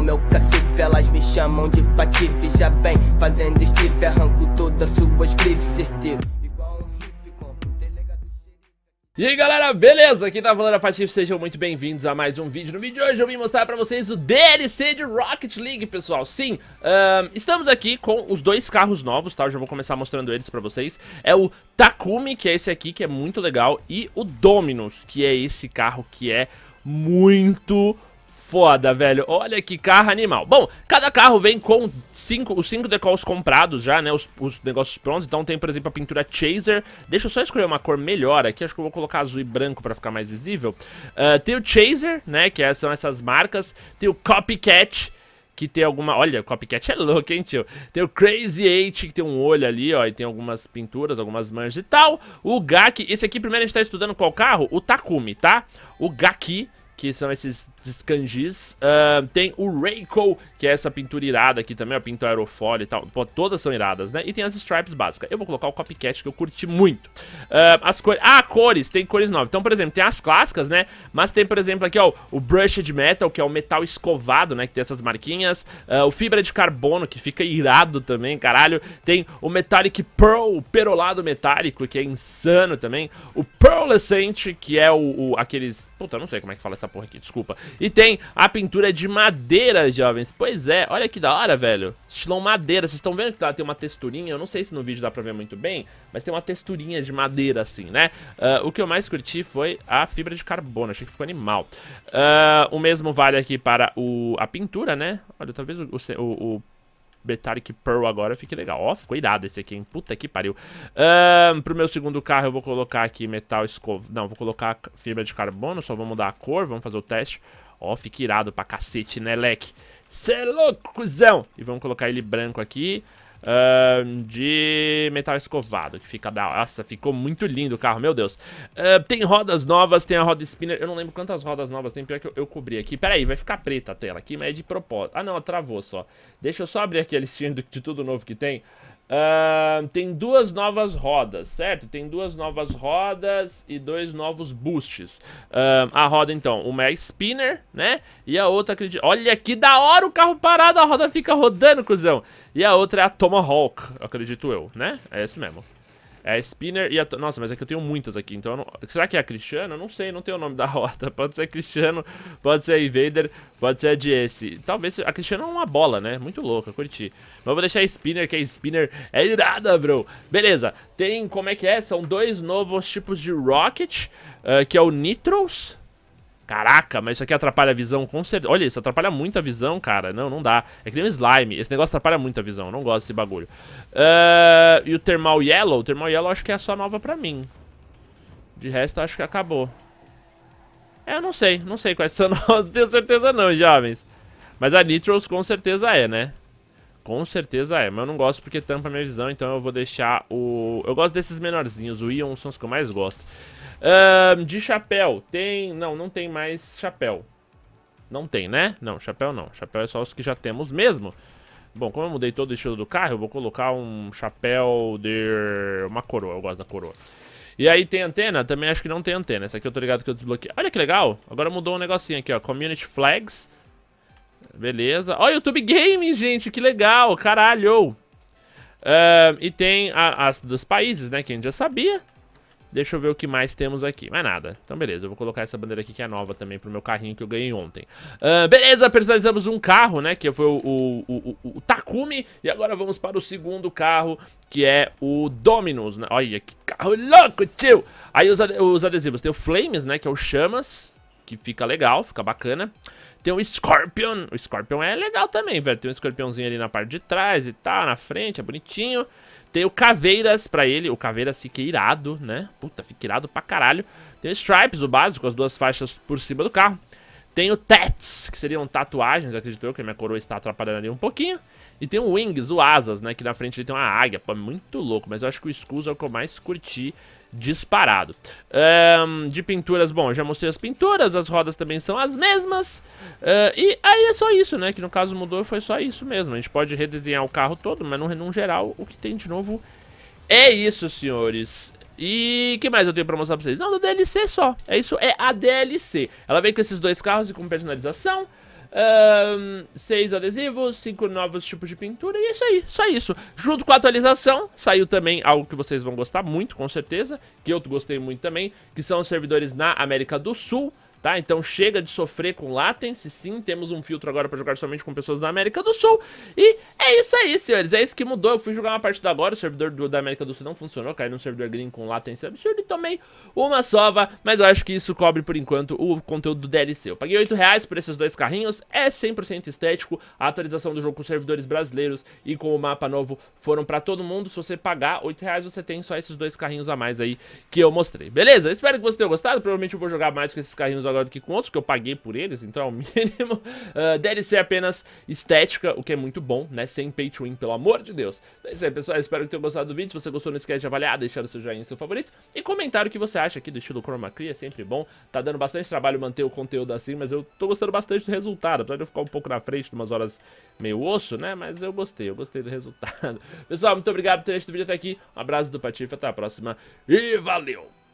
no cacife, elas me chamam de patife. Já vem fazendo strip, arranco todas suas grifes, certeiro. Um E aí galera, beleza? Aqui tá falando a Patife, sejam muito bem-vindos a mais um vídeo. No vídeo de hoje eu vim mostrar pra vocês o DLC de Rocket League, pessoal. Sim, ahn, estamos aqui com os dois carros novos, tá? Eu já vou começar mostrando eles pra vocês. É o Takumi, que é esse aqui, que é muito legal, e o Dominus, que é esse carro que é muito foda, velho. Olha que carro animal. Bom, cada carro vem com cinco, os cinco decals comprados já, né? Os, os negócios prontos. Então tem, por exemplo, a pintura Chaser. Deixa eu só escolher uma cor melhor aqui. Acho que eu vou colocar azul e branco pra ficar mais visível. Ah, tem o Chaser, né? Que é- são essas marcas. Tem o Copycat. Que tem alguma... Olha, o Copycat é louco, hein, tio? Tem o Crazy Eight, que tem um olho ali, ó. E tem algumas pinturas, algumas manchas e tal. O Gaki... Esse aqui, primeiro, a gente tá estudando qual carro? O Takumi, tá? O Gaki que são esses kanjis. Ahn, tem o Reiko, que é essa pintura irada aqui também, ó, pinto aerofólio e tal. Pô, todas são iradas, né? E tem as stripes básicas. Eu vou colocar o Copycat, que eu curti muito. Ahn, as cores... Ah, cores! Tem cores novas. Então, por exemplo, tem as clássicas, né? Mas tem, por exemplo, aqui, ó, o Brushed Metal, que é o metal escovado, né? Que tem essas marquinhas. Ah, o Fibra de Carbono, que fica irado também, caralho. Tem o Metallic Pearl, perolado metálico, que é insano também. O Pearlescent, que é o, o aqueles... Puta, não sei como é que fala essa porra aqui, desculpa. E tem a pintura de madeira, jovens. Pois é, olha que da hora, velho. Estilão madeira. Vocês estão vendo que ela tem uma texturinha? Eu não sei se no vídeo dá pra ver muito bem, mas tem uma texturinha de madeira, assim, né? Ah, o que eu mais curti foi a fibra de carbono. Achei que ficou animal. Ah, o mesmo vale aqui para o, a pintura, né? Olha, talvez o, o, o Metallic Pearl agora fique legal. Ó, ficou irado esse aqui, hein? Puta que pariu. Ahn, pro meu segundo carro eu vou colocar aqui metal escova... Não, vou colocar fibra de carbono, só vou mudar a cor, vamos fazer o teste. Ó, fica irado pra cacete, né, leque? Cê é louco, cuzão! E vamos colocar ele branco aqui. Ahn, de metal escovado, que fica da... Nossa, ficou muito lindo o carro, meu Deus. Ahn, tem rodas novas, tem a roda spinner. Eu não lembro quantas rodas novas tem, pior que eu, eu cobri aqui. Pera aí, vai ficar preta a tela aqui, mas é de propósito. Ah, não, travou só. Deixa eu só abrir aqui a listinha de, de tudo novo que tem. Ahn, tem duas novas rodas, certo? Tem duas novas rodas e dois novos boosts. Ahn, a roda, então, uma é spinner, né? E a outra, acredito... Olha que da hora o carro parado, a roda fica rodando, cuzão. E a outra é a Tomahawk, acredito eu, né? É esse mesmo. É a Spinner e a... Nossa, mas é que eu tenho muitas aqui, então não... Será que é a Cristiano? Eu não sei, não tem o nome da roda. Pode ser Cristiano, pode ser a Invader, pode ser a GS. Talvez... A Cristiano é uma bola, né? Muito louca, curti. Mas eu vou deixar a Spinner, que a Spinner é irada, bro. Beleza. Tem... Como é que é? São dois novos tipos de Rocket, ah, que é o Nitros... Caraca, mas isso aqui atrapalha a visão com certeza. Olha, isso atrapalha muito a visão, cara. Não, não dá. É que nem um slime. Esse negócio atrapalha muito a visão. Eu não gosto desse bagulho. Ah, e o Thermal Yellow? O Thermal Yellow acho que é só nova pra mim. De resto, acho que acabou. É, eu não sei. Não sei quais são novas. Tenho certeza não, jovens. Mas a Nitros com certeza é, né? Com certeza é. Mas eu não gosto porque tampa a minha visão. Então eu vou deixar o... Eu gosto desses menorzinhos. O Ion são os que eu mais gosto. Ahn, de chapéu, tem... Não, não tem mais chapéu. Não tem, né? Não, chapéu não. Chapéu é só os que já temos mesmo. Bom, como eu mudei todo o estilo do carro, eu vou colocar um chapéu de... Uma coroa, eu gosto da coroa. E aí tem antena? Também acho que não tem antena. Essa aqui eu tô ligado que eu desbloqueei. Olha que legal. Agora mudou um negocinho aqui, ó. Community Flags. Beleza. Ó, YouTube Gaming, gente. Que legal. Caralho. E tem a- as dos países, né? Que a gente já sabia. Deixa eu ver o que mais temos aqui. Mais nada. Então, beleza. Eu vou colocar essa bandeira aqui que é nova também pro meu carrinho que eu ganhei ontem. Ah, beleza, personalizamos um carro, né? Que foi o, o, o- o- Takumi. E agora vamos para o segundo carro, que é o Dominus, né? Olha que carro louco, tio! Aí os, os adesivos. Tem o Flames, né? Que é o Chamas. Que fica legal, fica bacana. Tem o Scorpion. O Scorpion é legal também, velho. Tem um escorpiãozinho ali na parte de trás e tal, na frente, é bonitinho. Tem o Caveiras pra ele. O Caveiras fica irado, né? Puta, fica irado pra caralho. Tem o Stripes, o básico, as duas faixas por cima do carro. Tem o Tats, que seriam tatuagens, acredito eu, que a minha coroa está atrapalhando ali um pouquinho. E tem o Wings, o Asas, né? Que na frente ele tem uma águia. Pô, muito louco, mas eu acho que o Skulls é o que eu mais curti disparado. Ahn, de pinturas, bom, eu já mostrei as pinturas, as rodas também são as mesmas. Ah, e aí é só isso, né? Que no caso mudou foi só isso mesmo. A gente pode redesenhar o carro todo, mas no, no geral o que tem de novo é isso, senhores. E que mais eu tenho pra mostrar pra vocês? Não, do DLC só. É isso, é a DLC. Ela vem com esses dois carros e com personalização. Um, seis adesivos, cinco novos tipos de pintura, e é isso aí, só isso. Junto com a atualização, saiu também algo que vocês vão gostar muito, com certeza, que eu gostei muito também, que são os servidores na América do Sul, tá? Então chega de sofrer com latency, sim, temos um filtro agora para jogar somente com pessoas da América do Sul. E é isso aí, senhores, é isso que mudou. Eu fui jogar uma partida agora, o servidor do, da América do Sul não funcionou, caiu no servidor green com latency absurdo e tomei uma sova, mas eu acho que isso cobre por enquanto o conteúdo do DLC. Eu paguei 8 reais por esses dois carrinhos, é 100% estético, a atualização do jogo com servidores brasileiros e com o mapa novo foram para todo mundo. Se você pagar 8 reais, você tem só esses dois carrinhos a mais aí que eu mostrei, beleza? Espero que você tenha gostado, provavelmente eu vou jogar mais com esses carrinhos agora do que com outros, que eu paguei por eles, então é o mínimo. Uh, DLC é apenas estética, o que é muito bom, né? Sem pay to win, pelo amor de Deus. É isso aí, pessoal. Espero que tenham gostado do vídeo. Se você gostou, não esquece de avaliar, deixar o seu joinha seu favorito. E comentar o que você acha aqui do estilo Chroma Key, é sempre bom. Tá dando bastante trabalho manter o conteúdo assim, mas eu tô gostando bastante do resultado. Apesar de eu ficar um pouco na frente, umas horas meio osso, né? Mas eu gostei, eu gostei do resultado. Pessoal, muito obrigado por ter assistido o vídeo até aqui. Um abraço do Patife, até a próxima e valeu!